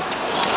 Oh.